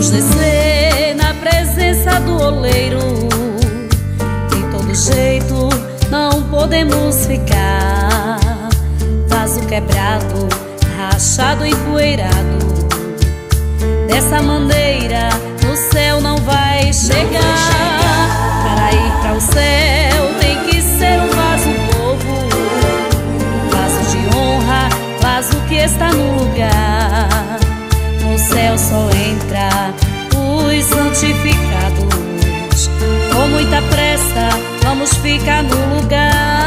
Vamos descer na presença do oleiro. De todo jeito não podemos ficar. Vaso quebrado, rachado e poeirado. Dessa maneira o céu não vai chegar. Não vai chegar. Para ir para o céu tem que ser um vaso novo. Vaso de honra, vaso que está no lugar. Céu só entra os santificados. Com muita pressa, vamos ficar no lugar.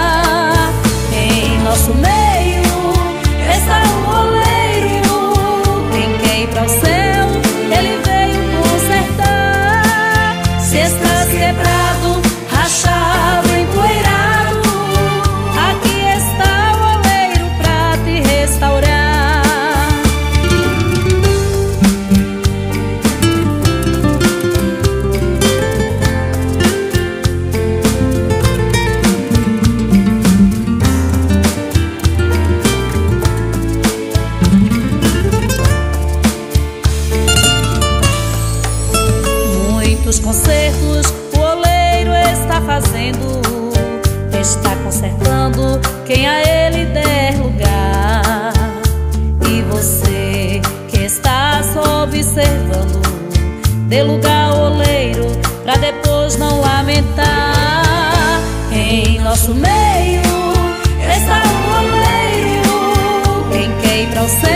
Fazendo, está consertando quem a ele der lugar. E você que está só observando, dê lugar ao oleiro pra depois não lamentar. Em nosso meio está o oleiro, quem quer ir para o céu.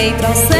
Voltei pra.